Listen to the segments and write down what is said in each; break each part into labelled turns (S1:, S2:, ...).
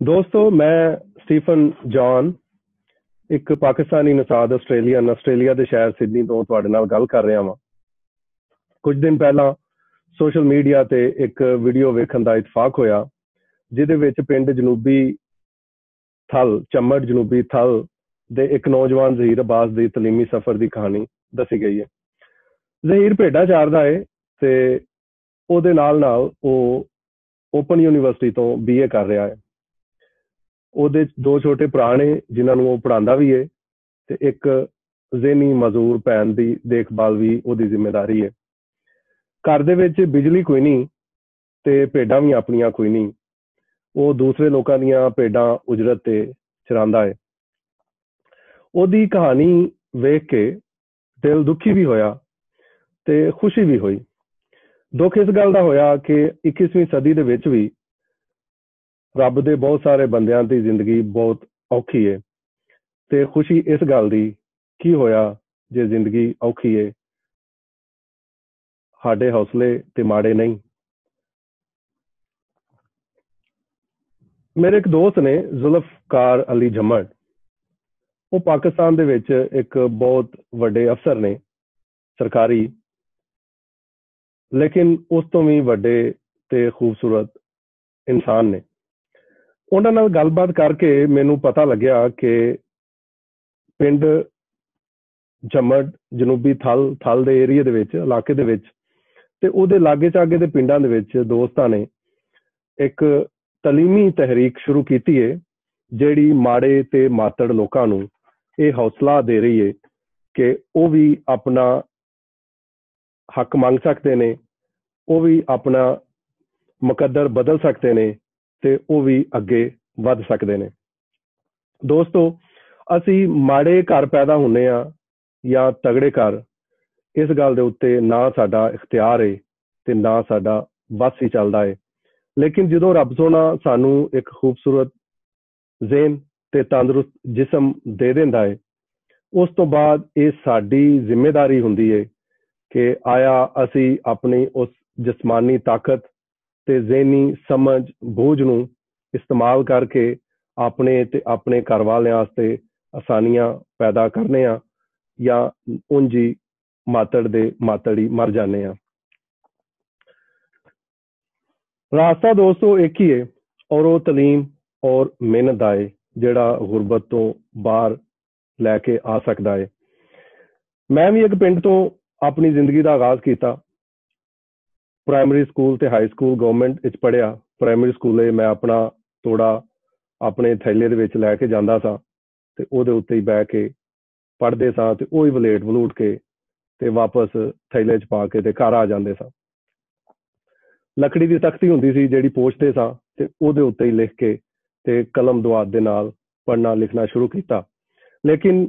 S1: ਦੋਸਤੋ, ਮੈਂ Stephen John ਇੱਕ ਪਾਕਿਸਤਾਨੀ ਨਸਾਦ ਆਸਟ੍ਰੇਲੀਅਨ, ਆਸਟ੍ਰੇਲੀਆ ਦੇ ਸ਼ਹਿਰ ਸਿਡਨੀ ਤੋਂ ਤੁਹਾਡੇ ਨਾਲ ਗੱਲ ਕਰ ਰਿਹਾ ਹਾਂ ਕੁਝ ਦਿਨ ਪਹਿਲਾਂ ਸੋਸ਼ਲ ਮੀਡੀਆ ਤੇ ਇੱਕ ਵੀਡੀਓ ਵੇਖਣ ਦਾ ਇਤਫਾਕ ਹੋਇਆ, ਜਿਹਦੇ ਵਿੱਚ ਪਿੰਡ ਜਨੂਬੀ ਥਲ, ਚਮੜ ਜਨੂਬੀ ਥਲ ਦੇ ਇੱਕ ਨੌਜਵਾਨ ਜ਼ਹੀਰ ਅਬਾਸ ਦੀ ਤਲੀਮੀ ਸਫ਼ਰ ਦੀ ਕਹਾਣੀ ਦੱਸੀ ਗਈ ਹੈ। ਜ਼ਹੀਰ ਭੇਡਾ ਚਾਰਦਾ ਏ ਤੇ ਉਹਦੇ ਨਾਲ ਨਾਲ ਉਹ ਓਪਨ ਯੂਨੀਵਰਸਿਟੀ ਤੋਂ ਬੀਏ ਕਰ ਰਿਹਾ ਹੈ। ਉਹਦੇ ਦੋ ਛੋਟੇ ਭਰਾ ਨੇ, ਜਿਨ੍ਹਾਂ ਨੂੰ ਉਹ ਪੜਾਉਂਦਾ ਵੀ ਏ ਤੇ ਇੱਕ ਜ਼ੇਨੀ ਮਜ਼ਦੂਰ ਭੈਣ ਦੀ ਦੇਖਭਾਲ ਵੀ ਉਹਦੀ ਜ਼ਿੰਮੇਵਾਰੀ ਹੈ ਘਰ ਦੇ ਵਿੱਚ ਬਿਜਲੀ ਕੋਈ ਨਹੀਂ ਤੇ ਭੇਡਾਂ ਵੀ ਆਪਣੀਆਂ ਕੋਈ ਨਹੀਂ। ਉਹ ਦੂਸਰੇ ਲੋਕਾਂ ਦੀਆਂ ਭੇਡਾਂ ਉਜਰਤ ਤੇ ਚਰਾਂਦਾ ਹੈ ਉਹਦੀ ਕਹਾਣੀ ਵੇਖ ਕੇ ਦਿਲ ਦੁਖੀ ਵੀ ਹੋਇਆ ਤੇ ਖੁਸ਼ੀ ਵੀ ਹੋਈ। ਦੁੱਖ ਇਸ ਗੱਲ ਦਾ ਹੋਇਆ ਕਿ 21ਵੀਂ ਸਦੀ ਦੇ ਵਿੱਚ ਵੀ ਰੱਬ ਦੇ ਬਹੁਤ ਸਾਰੇ ਬੰਦਿਆਂ ਦੀ ਜ਼ਿੰਦਗੀ ਬਹੁਤ ਔਖੀ ਹੈ ਤੇ ਖੁਸ਼ੀ ਇਸ ਗੱਲ ਦੀ ਕੀ ਹੋਇਆ ਜੇ ਜ਼ਿੰਦਗੀ ਔਖੀ ਏ? ਸਾਡੇ ਹੌਸਲੇ ਤੇ ਮਾੜੇ ਨਹੀਂ। ਮੇਰੇ ਇੱਕ ਦੋਸਤ ਨੇ ਜ਼ੁਲਫਕਾਰ ਅਲੀ ਜਮੜ। ਉਹ ਪਾਕਿਸਤਾਨ ਦੇ ਵਿੱਚ ਇੱਕ ਬਹੁਤ ਵੱਡੇ ਅਫਸਰ ਨੇ, ਸਰਕਾਰੀ। ਲੇਕਿਨ ਉਸ ਤੋਂ ਵੀ ਵੱਡੇ ਤੇ ਖੂਬਸੂਰਤ ਇਨਸਾਨ ਨੇ। ਉਹਨਾਂ ਨਾਲ ਗੱਲਬਾਤ ਕਰਕੇ ਮੈਨੂੰ ਪਤਾ ਲੱਗਿਆ ਕਿ ਪਿੰਡ ਜਮੜ ਜਨੂਬੀ ਥਲ ਥਲ ਦੇ ਏਰੀਆ ਦੇ ਵਿੱਚ, ਇਲਾਕੇ ਦੇ ਵਿੱਚ ਤੇ ਉਹਦੇ ਲਾਗੇ ਚਾਗੇ ਦੇ ਪਿੰਡਾਂ ਦੇ ਵਿੱਚ ਦੋਸਤਾਂ ਨੇ ਇੱਕ ਤਲੀਮੀ ਤਹਿਰੀਕ ਸ਼ੁਰੂ ਕੀਤੀ ਹੈ ਜਿਹੜੀ ਮਾੜੇ ਤੇ ਮਾਤੜ ਲੋਕਾਂ ਨੂੰ ਇਹ ਹੌਸਲਾ ਦੇ ਰਹੀ ਹੈ ਕਿ ਉਹ ਵੀ ਆਪਣਾ ਹੱਕ ਮੰਗ ਸਕਦੇ ਨੇ, ਉਹ ਵੀ ਆਪਣਾ ਮੁਕੱਦਰ ਬਦਲ ਸਕਦੇ ਨੇ ਤੇ ਉਹ ਵੀ ਅੱਗੇ ਵੱਧ ਸਕਦੇ ਨੇ। ਦੋਸਤੋ, ਅਸੀਂ ਮਾੜੇ ਘਰ ਪੈਦਾ ਹੁੰਨੇ ਆ ਜਾਂ ਤਗੜੇ ਘਰ, ਇਸ ਗੱਲ ਦੇ ਉੱਤੇ ਨਾ ਸਾਡਾ ਇਖਤਿਆਰ ਏ ਤੇ ਨਾ ਸਾਡਾ ਬਸ ਹੀ ਚੱਲਦਾ ਏ। ਲੇਕਿਨ ਜਦੋਂ ਰੱਬ ਸੋਨਾ ਸਾਨੂੰ ਇੱਕ ਖੂਬਸੂਰਤ ਜ਼ੇਨ ਤੇ ਤੰਦਰੁਸਤ ਜਿਸਮ ਦੇ ਦਿੰਦਾ ਹੈ ਉਸ ਤੋਂ ਬਾਅਦ ਇਹ ਸਾਡੀ ਜ਼ਿੰਮੇਵਾਰੀ ਹੁੰਦੀ ਏ ਕਿ ਆਇਆ ਅਸੀਂ ਆਪਣੀ ਉਸ ਜਿਸਮਾਨੀ ਤਾਕਤ ਤੇ ਜ਼ੇਨੀ ਸਮਝ, ਬੋਝ ਨੂੰ ਇਸਤੇਮਾਲ ਕਰਕੇ ਆਪਣੇ ਤੇ ਆਪਣੇ ਘਰ ਵਾਲਿਆਂ ਵਾਸਤੇ ਆਸਾਨੀਆਂ ਪੈਦਾ ਕਰਨੇ ਆ ਜਾਂ ਉਂਜੀ ਮਾਤੜ ਦੇ ਮਾਤੜੀ ਮਰ ਜਾਂਦੇ ਆ। ਰਾਸਤਾ ਦੋਸਤੋ ਇੱਕ ਹੀ ਹੈ ਔਰ ਉਹ ਤਲੀਮ ਔਰ ਮਿਹਨਤ ਦਾ ਹੈ ਜਿਹੜਾ ਗੁਰਬਤ ਤੋਂ ਬਾਹਰ ਲੈ ਕੇ ਆ ਸਕਦਾ ਹੈ ਮੈਂ ਵੀ ਇੱਕ ਪਿੰਡ ਤੋਂ ਆਪਣੀ ਜ਼ਿੰਦਗੀ ਦਾ ਆਗਾਜ਼ ਕੀਤਾ। ਪ੍ਰਾਇਮਰੀ ਸਕੂਲ ਤੇ ਹਾਈ ਸਕੂਲ ਗਵਰਨਮੈਂਟ ਵਿੱਚ ਪੜਿਆ ਪ੍ਰਾਇਮਰੀ ਸਕੂਲੇ ਮੈਂ ਆਪਣਾ ਤੋੜਾ ਆਪਣੇ ਥੈਲੇ ਦੇ ਵਿੱਚ ਲੈ ਕੇ ਜਾਂਦਾ ਸਾਂ ਤੇ ਉਹਦੇ ਉੱਤੇ ਹੀ ਬਹਿ ਕੇ ਪੜ੍ਹਦੇ ਸਾਂ ਤੇ ਉਹ ਹੀ ਵਲੇਟ ਵਲੂਟ ਕੇ ਤੇ ਵਾਪਸ ਥੈਲੇ 'ਚ ਪਾ ਕੇ ਤੇ ਘਰ ਆ ਜਾਂਦੇ ਸਾਂ। ਲੱਕੜੀ ਦੀ ਤਖਤੀ ਹੁੰਦੀ ਸੀ ਜਿਹੜੀ ਪੋਚਦੇ ਸਾਂ ਤੇ ਉਹਦੇ ਉੱਤੇ ਹੀ ਲਿਖ ਕੇ ਤੇ ਕਲਮ ਦੁਆਤ ਦੇ ਨਾਲ ਪੜ੍ਹਨਾ ਲਿਖਣਾ ਸ਼ੁਰੂ ਕੀਤਾ। ਲੇਕਿਨ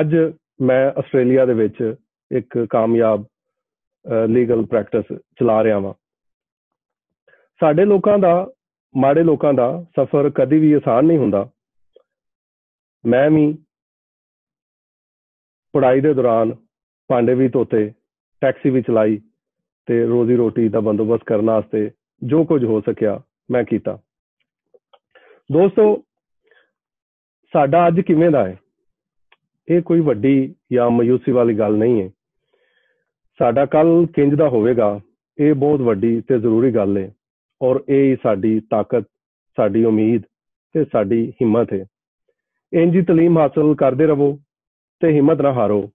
S1: ਅੱਜ ਮੈਂ ਆਸਟ੍ਰੇਲੀਆ ਦੇ ਵਿੱਚ ਇੱਕ ਕਾਮਯਾਬ ਲੀਗਲ ਪ੍ਰੈਕਟਿਸ ਚਲਾ ਰਿਹਾ ਵਾਂ। ਸਾਡੇ ਲੋਕਾਂ ਦਾ, ਮਾੜੇ ਲੋਕਾਂ ਦਾ ਸਫ਼ਰ ਕਦੀ ਵੀ ਆਸਾਨ ਨਹੀਂ ਹੁੰਦਾ। ਮੈਂ ਵੀ ਪੜਾਈ ਦੇ ਦੌਰਾਨ ਭਾਂਡੇ ਵੀ ਧੋਤੇ ਟੈਕਸੀ ਵੀ ਚਲਾਈ ਤੇ ਰੋਜ਼ੀ ਰੋਟੀ ਦਾ ਬੰਦੋਬਸਤ ਕਰਨ ਵਾਸਤੇ ਜੋ ਕੁਝ ਹੋ ਸਕਿਆ ਮੈਂ ਕੀਤਾ। ਦੋਸਤੋ, ਸਾਡਾ ਅੱਜ ਕਿਵੇਂ ਦਾ ਹੈ? ਇਹ ਕੋਈ ਵੱਡੀ ਜਾਂ ਮਯੂਸੀ ਵਾਲੀ ਗੱਲ ਨਹੀਂ ਹੈ। ਸਾਡਾ ਕੱਲ ਕਿੰਜ ਦਾ ਹੋਵੇਗਾ, ਇਹ ਬਹੁਤ ਵੱਡੀ ਤੇ ਜ਼ਰੂਰੀ ਗੱਲ ਹੈ ਔਰ ਇਹ ਹੀ ਸਾਡੀ ਤਾਕਤ, ਸਾਡੀ ਉਮੀਦ ਤੇ ਸਾਡੀ ਹਿੰਮਤ ਹੈ ਹੀ ਤਾਲੀਮ ਹਾਸਲ ਕਰਦੇ ਰਹੋ ਤੇ ਹਿੰਮਤ ਨਾ ਹਾਰੋ।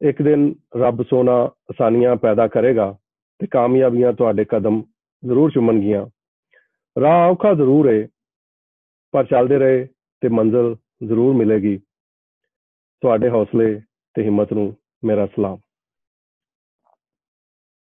S1: ਇੱਕ ਦਿਨ ਰੱਬ ਸੋਨਾ ਆਸਾਨੀਆਂ ਪੈਦਾ ਕਰੇਗਾ ਤੇ ਕਾਮਯਾਬੀਆਂ ਤੁਹਾਡੇ ਕਦਮ ਜ਼ਰੂਰ ਚੁੰਮਣਗੀਆਂ। ਰਾਹ ਔਖਾ ਜ਼ਰੂਰ ਹੈ ਪਰ ਚੱਲਦੇ ਰਹੇ ਤੇ ਮੰਜ਼ਿਲ ਜ਼ਰੂਰ ਮਿਲੇਗੀ। ਤੁਹਾਡੇ ਹੌਸਲੇ ਤੇ ਹਿੰਮਤ ਨੂੰ ਮੇਰਾ ਸਲਾਮ।